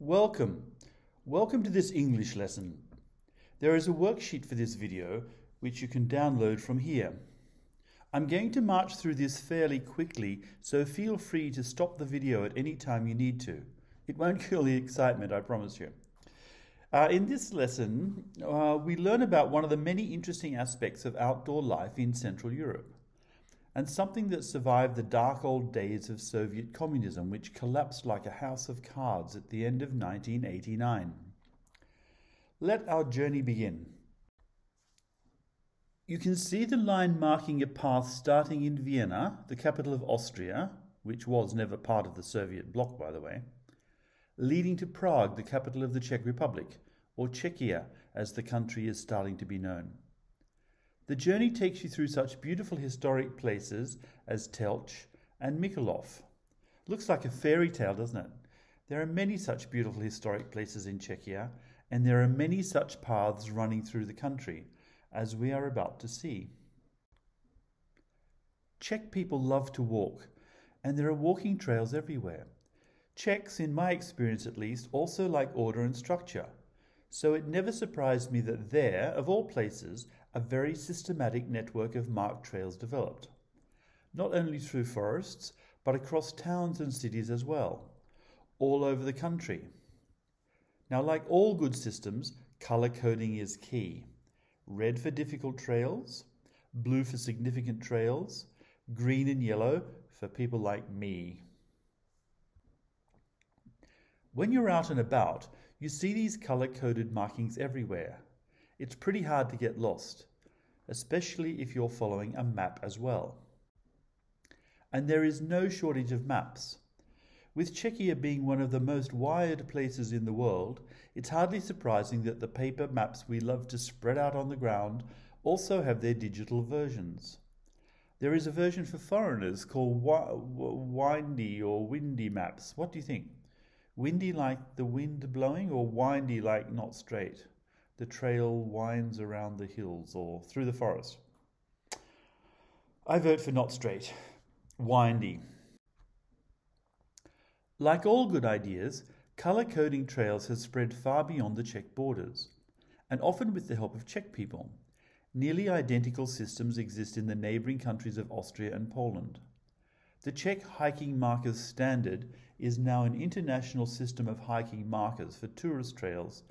Welcome. Welcome to this English lesson. There is a worksheet for this video which you can download from here. I'm going to march through this fairly quickly, so feel free to stop the video at any time you need to. It won't kill the excitement, I promise you. Uh, in this lesson, uh, we learn about one of the many interesting aspects of outdoor life in Central Europe, and something that survived the dark old days of Soviet communism, which collapsed like a house of cards at the end of 1989. Let our journey begin. You can see the line marking a path starting in Vienna, the capital of Austria, which was never part of the Soviet bloc, by the way, leading to Prague, the capital of the Czech Republic, or Czechia as the country is starting to be known. The journey takes you through such beautiful historic places as Telč and Mikulov. Looks like a fairy tale, doesn't it? There are many such beautiful historic places in Czechia, and there are many such paths running through the country as we are about to see. Czech people love to walk, and there are walking trails everywhere. Czechs, in my experience at least, also like order and structure, so it never surprised me that there, of all places, a very systematic network of marked trails developed. Not only through forests, but across towns and cities as well, all over the country. Now, like all good systems, color coding is key red for difficult trails, blue for significant trails, green and yellow for people like me. When you're out and about, you see these color coded markings everywhere. It's pretty hard to get lost, especially if you're following a map as well. And there is no shortage of maps. With Czechia being one of the most wired places in the world, it's hardly surprising that the paper maps we love to spread out on the ground also have their digital versions. There is a version for foreigners called Windy or Windy Maps. What do you think? Windy like the wind blowing or windy like not straight? The trail winds around the hills or through the forest. I vote for not straight. Windy. Like all good ideas, color coding trails has spread far beyond the Czech borders, and often with the help of Czech people. Nearly identical systems exist in the neighboring countries of Austria and Poland. The Czech hiking markers standard is now an international system of hiking markers for tourist trails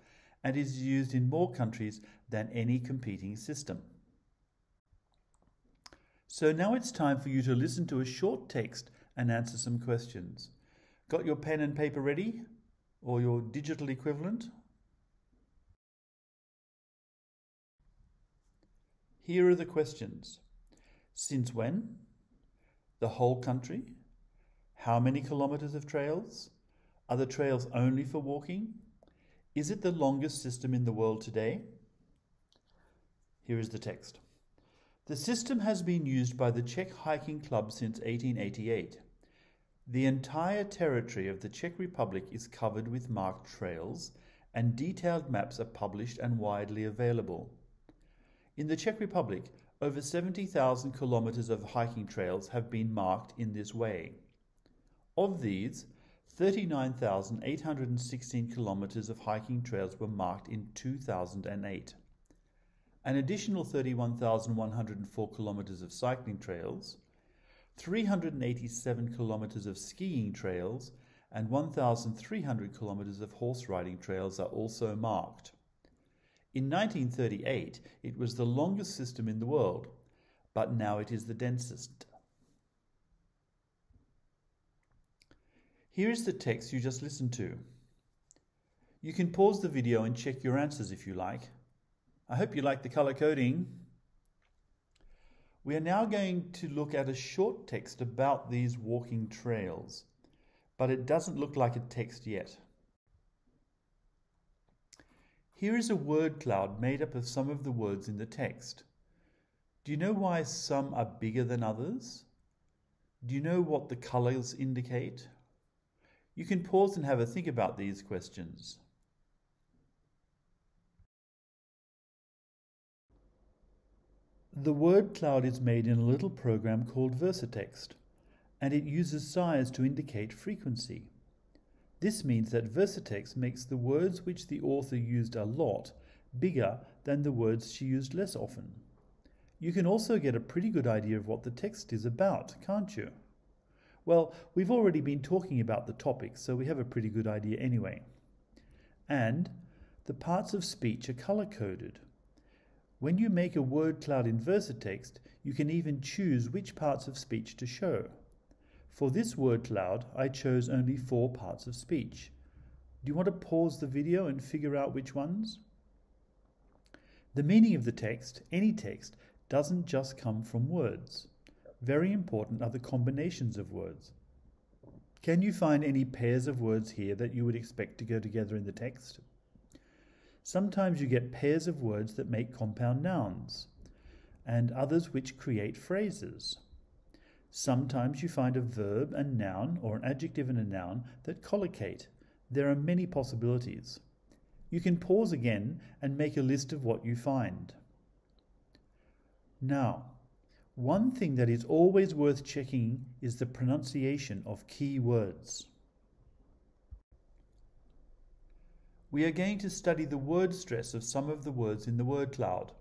and is used in more countries than any competing system. So now it's time for you to listen to a short text and answer some questions. Got your pen and paper ready? Or your digital equivalent? Here are the questions. Since when? The whole country? How many kilometres of trails? Are the trails only for walking? Is it the longest system in the world today? Here is the text. The system has been used by the Czech Hiking Club since 1888. The entire territory of the Czech Republic is covered with marked trails, and detailed maps are published and widely available. In the Czech Republic, over 70,000 kilometers of hiking trails have been marked in this way. Of these, 39,816 kilometers of hiking trails were marked in 2008. An additional 31,104 kilometers of cycling trails, 387 kilometers of skiing trails, and 1,300 kilometers of horse riding trails are also marked. In 1938, it was the longest system in the world, but now it is the densest. Here is the text you just listened to. You can pause the video and check your answers if you like. I hope you like the color coding. We are now going to look at a short text about these walking trails, but it doesn't look like a text yet. Here is a word cloud made up of some of the words in the text. Do you know why some are bigger than others? Do you know what the colors indicate? You can pause and have a think about these questions. The word cloud is made in a little program called VersaText, and it uses size to indicate frequency. This means that VersaText makes the words which the author used a lot bigger than the words she used less often. You can also get a pretty good idea of what the text is about, can't you? Well, we've already been talking about the topic, so we have a pretty good idea anyway. And the parts of speech are color coded. When you make a word cloud in VersaText, you can even choose which parts of speech to show. For this word cloud, I chose only four parts of speech. Do you want to pause the video and figure out which ones? The meaning of the text, any text, doesn't just come from words. Very important are the combinations of words. Can you find any pairs of words here that you would expect to go together in the text? Sometimes you get pairs of words that make compound nouns, and others which create phrases. Sometimes you find a verb and noun or an adjective and a noun that collocate. There are many possibilities. You can pause again and make a list of what you find. Now, one thing that is always worth checking is the pronunciation of key words. We are going to study the word stress of some of the words in the word cloud.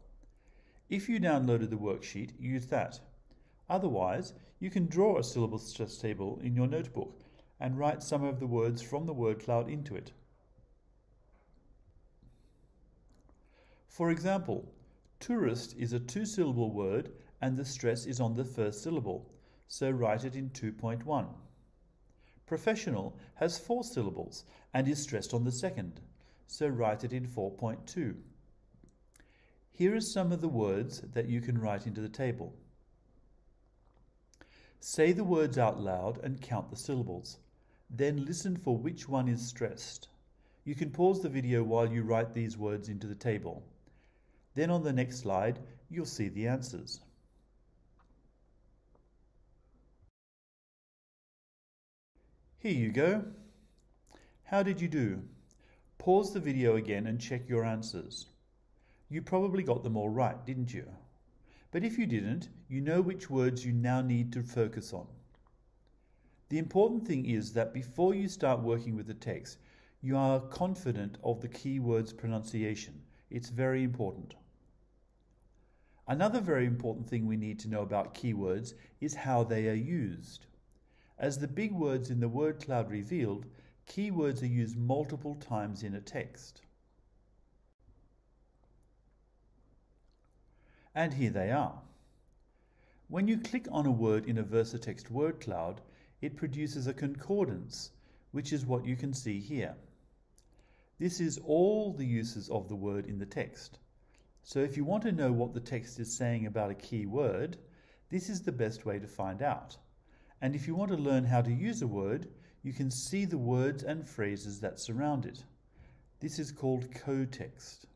If you downloaded the worksheet, use that. Otherwise, you can draw a syllable stress table in your notebook and write some of the words from the word cloud into it. For example, tourist is a two syllable word and the stress is on the first syllable, so write it in 2.1. Professional has four syllables and is stressed on the second, so write it in 4.2. Here are some of the words that you can write into the table. Say the words out loud and count the syllables. Then listen for which one is stressed. You can pause the video while you write these words into the table. Then on the next slide, you'll see the answers. Here you go. How did you do? Pause the video again and check your answers. You probably got them all right, didn't you? But if you didn't, you know which words you now need to focus on. The important thing is that before you start working with the text, you are confident of the keyword's pronunciation. It's very important. Another very important thing we need to know about keywords is how they are used. As the big words in the word cloud revealed, keywords are used multiple times in a text. And here they are. When you click on a word in a VersaText word cloud, it produces a concordance, which is what you can see here. This is all the uses of the word in the text. So if you want to know what the text is saying about a key word, this is the best way to find out. And if you want to learn how to use a word, you can see the words and phrases that surround it. This is called co-text.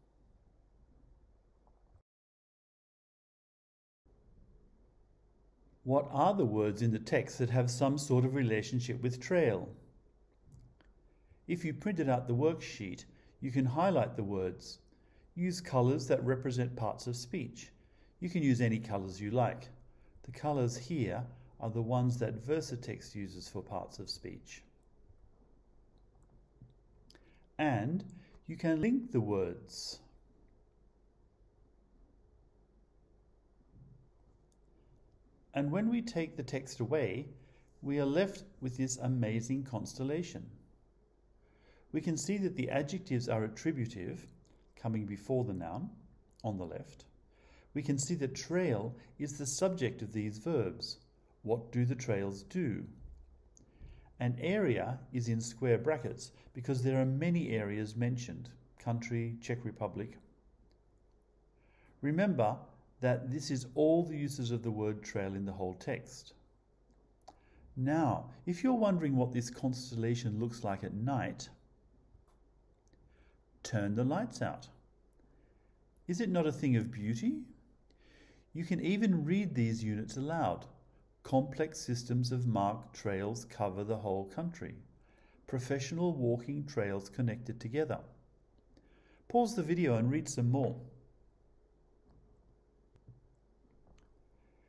What are the words in the text that have some sort of relationship with trail? If you printed out the worksheet, you can highlight the words. Use colours that represent parts of speech. You can use any colours you like. The colours here are the ones that VersaText uses for parts of speech. And you can link the words. And when we take the text away, we are left with this amazing constellation. We can see that the adjectives are attributive, coming before the noun, on the left. We can see that trail is the subject of these verbs. What do the trails do? An area is in square brackets because there are many areas mentioned country, Czech Republic. Remember, that this is all the uses of the word trail in the whole text. Now, if you're wondering what this constellation looks like at night, turn the lights out. Is it not a thing of beauty? You can even read these units aloud. Complex systems of marked trails cover the whole country. Professional walking trails connected together. Pause the video and read some more.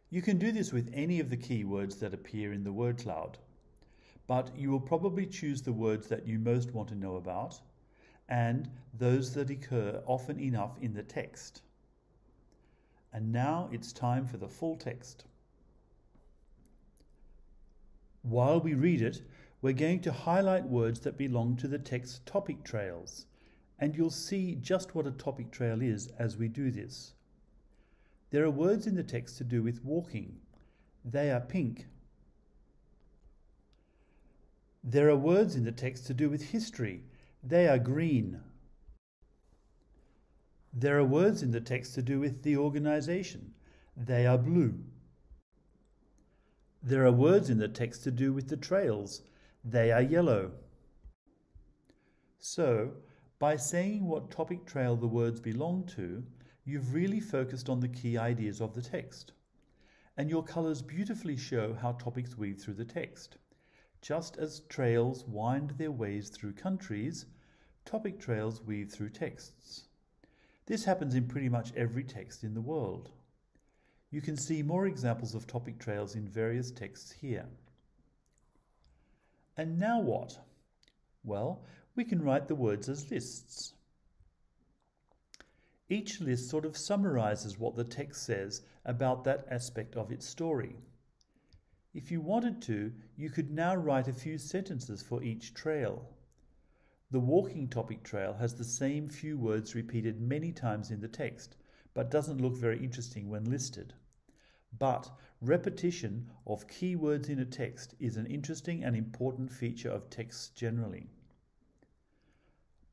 You can do this with any of the keywords that appear in the word cloud. but you will probably choose the words that you most want to know about and those that occur often enough in the text. And now it's time for the full text. While we read it, we're going to highlight words that belong to the text topic trails, and you'll see just what a topic trail is as we do this. There are words in the text to do with walking. They are pink. There are words in the text to do with history. They are green. There are words in the text to do with the organization. They are blue. There are words in the text to do with the trails. They are yellow. So, by saying what topic trail the words belong to, you've really focused on the key ideas of the text. And your colours beautifully show how topics weave through the text. Just as trails wind their ways through countries, topic trails weave through texts. This happens in pretty much every text in the world. You can see more examples of topic trails in various texts here. And now what? Well, we can write the words as lists. Each list sort of summarizes what the text says about that aspect of its story. If you wanted to, you could now write a few sentences for each trail. The walking topic trail has the same few words repeated many times in the text, but doesn't look very interesting when listed. But repetition of key words in a text is an interesting and important feature of texts generally.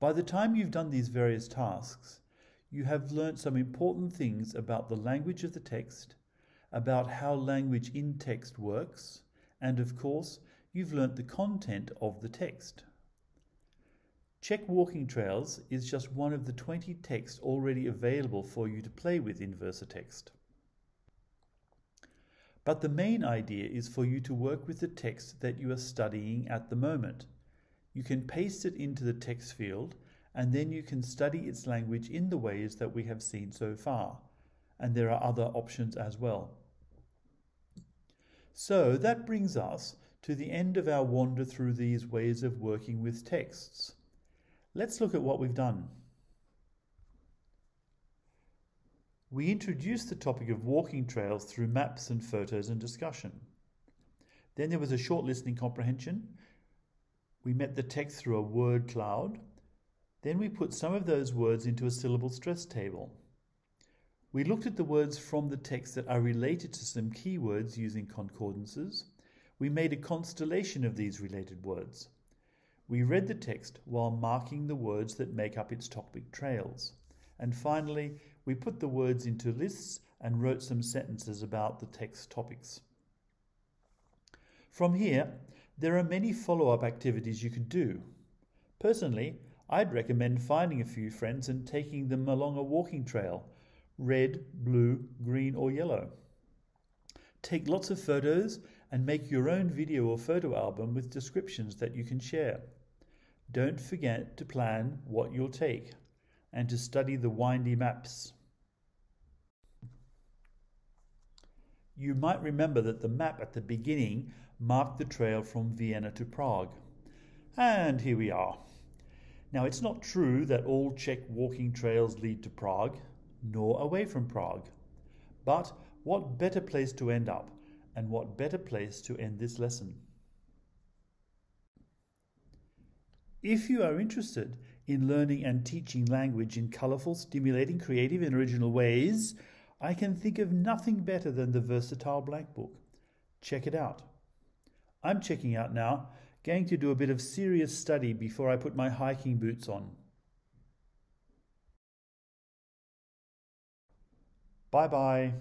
By the time you've done these various tasks, you have learnt some important things about the language of the text, about how language in text works, and of course, you've learnt the content of the text. Czech Walking Trails is just one of the 20 texts already available for you to play with in VersaText. But the main idea is for you to work with the text that you are studying at the moment. You can paste it into the text field and then you can study its language in the ways that we have seen so far. And there are other options as well. So that brings us to the end of our wander through these ways of working with texts. Let's look at what we've done. We introduced the topic of walking trails through maps and photos and discussion. Then there was a short listening comprehension. We met the text through a word cloud. Then we put some of those words into a syllable stress table. We looked at the words from the text that are related to some keywords using concordances. We made a constellation of these related words. We read the text while marking the words that make up its topic trails. And finally, we put the words into lists and wrote some sentences about the text topics. From here, there are many follow up activities you could do. Personally, I'd recommend finding a few friends and taking them along a walking trail red, blue, green, or yellow. Take lots of photos and make your own video or photo album with descriptions that you can share. Don't forget to plan what you'll take and to study the windy maps. You might remember that the map at the beginning marked the trail from Vienna to Prague. And here we are. Now, it's not true that all Czech walking trails lead to Prague nor away from Prague. But what better place to end up, and what better place to end this lesson? If you are interested in learning and teaching language in colourful, stimulating, creative, and original ways, I can think of nothing better than the Versatile Blank Book. Check it out. I'm checking out now, going to do a bit of serious study before I put my hiking boots on. Bye bye.